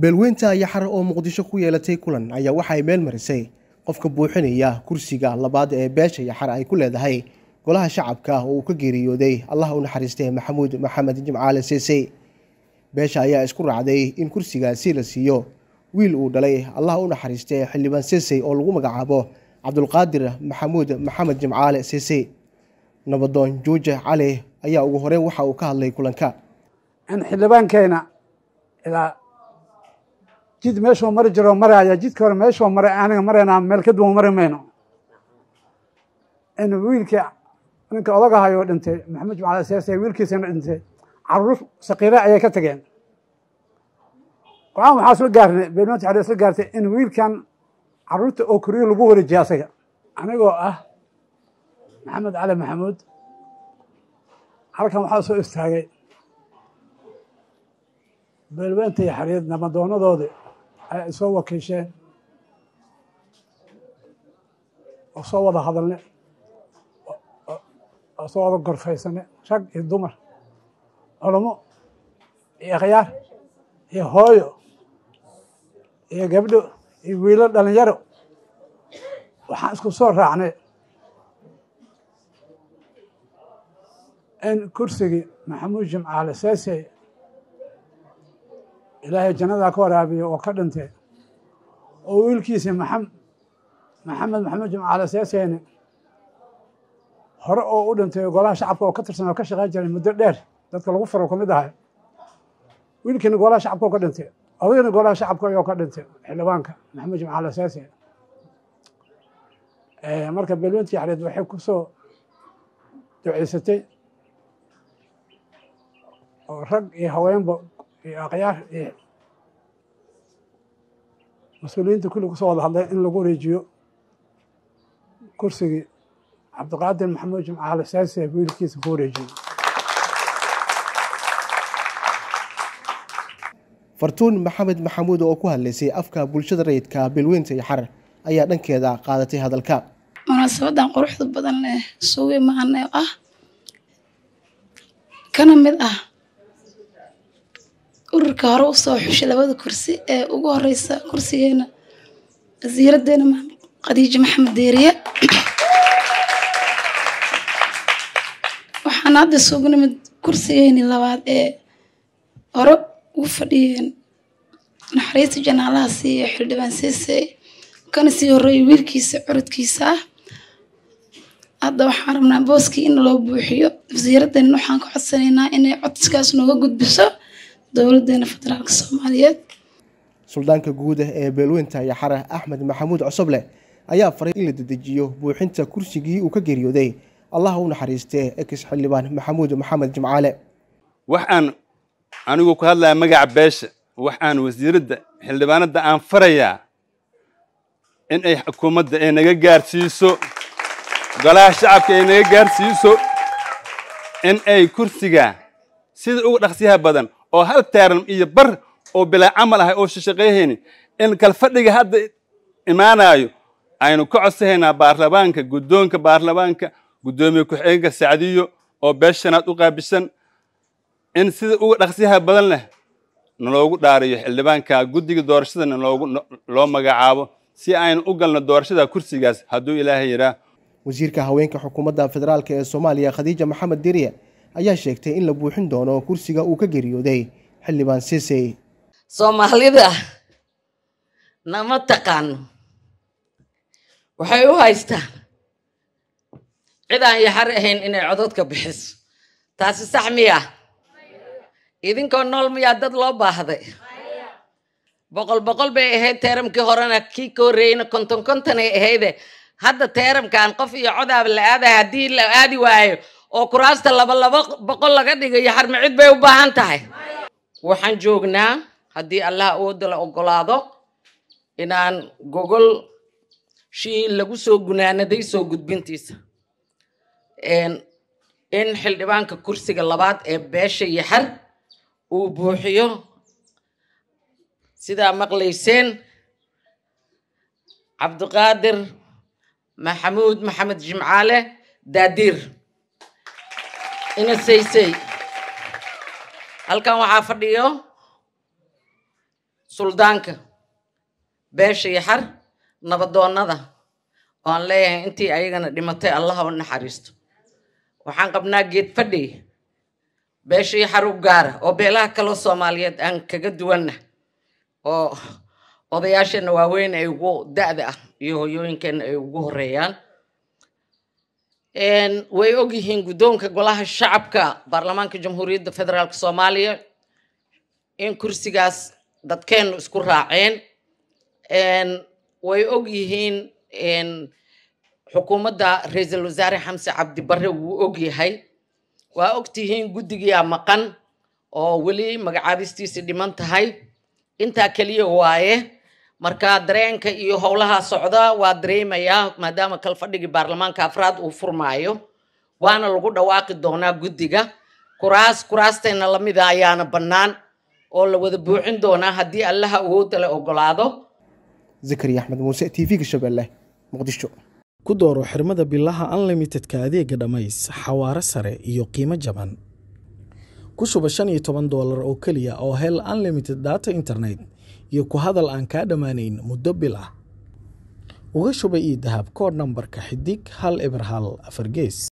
beelweynta yaxar oo muqdisho ku yeelatay kulan ayaa waxay meel marisay. Qofka buuxinaya kursiga labaad ee beesha yaxar ay ku leedahay. Golaha shacabka oo uu ka geeriyooday allah u naxariistay maxamuud maxamed jimcaale seesey beesha ayaa isku raacday in kursigaasi la siiyo. Wiil uu dhalay allah u naxariistay xildhibaan seesey oo lagu magacaabo cabdulqaadir maxamuud maxamed jimcaale seesey nabadoon juuje cali ayaa ugu horeyn waxa uu ka hadlay kulanka. Xildhibaankeena ilaa jid meeshuu mari jiro maraya jidka hore meeshuu maray aniga marayna meel ka duwan mari mayno in wiilkii ninka odagahayo dhintay maxamed jimcaale seese wiilkiisana dhintay carruur sakiire ayay ka tageen go'aan waxaa isla gaarnay beelmanta waxaa isla gaartay in wiilkan carruurta oo koriyo lagu wareejiyo asaga anigoo ah maxamed cali maxamuud halkan waxaa soo istaagay beelweynta iyo xariid nabadoonadoodii ay soo wakiisheen oo soo wada hadalne. Oo soo wada gorfaysane rag iyo dumar. Culamo iyo akhyaar iyo hooyo iyo gabdho iyo wiilo dhalinyaro waxaan isku soo raacnay. In kursigii maxamuud jimcaale seesey ilaahay jannadaa ka waraabiyo oo ka dhintay oo wiilkiisii maxamed maxamed jimcaale seeseyne hore oo u dhintay golaha shacabka oo ka tirsan ka shaqeyn jiray muddo dheer dadka lagu faro ka mid ahay. Wiilkiina golaha shacabka oo ka dhintay odagina golaha shacabka ayoo ka dhintay xildhibaanka maxamed jimcaale seesey marka beelweyntii xareed waxay ku soo duceysatay oo rag iyo haweenba iyo akhyaar iyo mas'uuliyiinta kulli ku soo wada hadlay in lagu wareejiyo kursigii cabdiqaadir maxamuud jimcaale seese wiilkiisa ku wareejiyo. Fartuun maxamed maxamuud oo ku hadlaysay afka bulshada rayidka beelweynta yaxar ayaa dhankeeda qaadatay hadalka. Munaasabadan quruxda badan leh imaanay oo ah kana mid ah ururka hore u soo xushay labada kursi ee ugu horeysa kursigeena wasiiradeena khadiijo maxamed deeriye. Waxaan hadda isugu nimid kursigeeni labaad ee hore ugu fadhiyeen naxariista janaalaha siiyo xildhibaan siisey kana sii horeeyay wiilkiisa curadkiisa ah. Hadda waxaan rabnaa booskii in loo buuxiyo. Wasiiradeena waxaan ka codsanaynaa inay codskaas nooga gudbiso dowladeena federaalka soomaaliyeed. Suldaanka guud ee beelweynta yaxara axmed maxamuud cosoble ayaa faray in la dedejiyo buuxinta kursigii uu ka geeriyooday. Allah u naxariistee ex xildhibaan maxamuud maxamed jimcaale. Waxaan anigu ku hadlaya magaca beesha waxaan wasiiradda xildhibaanadda aan farayaa in ay xukuumadda ay naga gaarsiiso golaha shacabka ay naga gaarsiiso in ay kursiga sida uga dhaqsiyaha badan oo hal taaran iyo bar oo bilaa camal ahay oo shashaqayhayni in kalfadhiga hadda imaanayo aynu ka codsahaynaa baarlamaanka guddoonka baarlamaanka guddoomiye ku-xigeenka sacdiyo oo beeshanaad u qaabisan. In sida uga dhaqsiyaha badan leh naloogu dhaariyo xildhibaanka guddiga doorashada naloogu loo magacaabo si aynu u galno doorashada kursigaas hadduu ilaahay yidhaah. Wasiirka haweenka xukuumadda federaalk ee soomaaliya khadiija maxamed deriye ayaa sheegtay in la buuxin doono kursiga uu ka geeriyooday. Xildhibaan sisey soomaalida nama taqaano? Waxay u haystaan? Cid aan yaxar ahayn inay cododka bixiso. Taasi sax miya? Idinkoo nool miyaa dad loo baahday? Boqol boqol bay ahayd teeramkii horena kii ka horreeyeyna konton konton ay ahayde hadda teeramkan qof iyo codaaba la aadaya haddii la aadi waayo oo kuraasta laba laba boqol laga dhigo yaxar ma cid bay u baahan tahay. Waxaan joognaa haddii allah awooda la ogolaado inaan gogol shii lagu soo gunaanaday soo gudbintiisa. In xildhibaanka kursiga labaad ee beesha yaxar uu buuxiyo. Sidaa maqlayseen cabdiqaadir maxamuud maxamed jimcaale daadiir ina saysay halkan waxaa fadhiyo suldaanka beesha yaxar nabadoonnada oo aan leeyahay intii ayagana dhimatay allaha u naxariisto. Waxaan qabnaa geed fadhi beesha yaxar u gaara oo beelaha kaloo soomaaliyeed aan kaga duwanna oo odayaasheenna waaweyn ay ugu da-da ah iyo hoyooyinkeenna ay ugu horeeyaan way ogyihiin guddoonka golaha shacabka baarlamaanka jamhuuriyadda federaalk soomaaliya. In kursigaas dadkeennu isku raaceen. Way ogyihiin xukuumadda ra'iisul wasaare xamse cabdi barre wuu ogyahay waa ogtihiin guddigiyaa maqan oo weli magacaabistiisi dhiman tahay. Intaa keliya waaye marka dareenka iyo howlaha socda waa dareemayaa maadaama kalfadhigii baarlamaanka afraad uu furmaayo waana lagu dhawaaqi doonaa guddiga. Kuraas kuraasteenna lamida ayaana bannaan oo la wada buuxin doonaa haddii allaha awoodda la ogolaado. Zakariya axmed muuse t v-ga shabeelle muqdisho. Ku dooro xirmada bilaha unlimitedka adeega dhammays xawaare sare iyo qiimo jaban. Ku shuba shan iyo toban doolar oo keliya oo hel unlimited data internet iyo ku hadal aan kaa dhammaanayn muddo bil ah. Uga shuba io dahab koodh nambarka xidig hal eber hal afar gees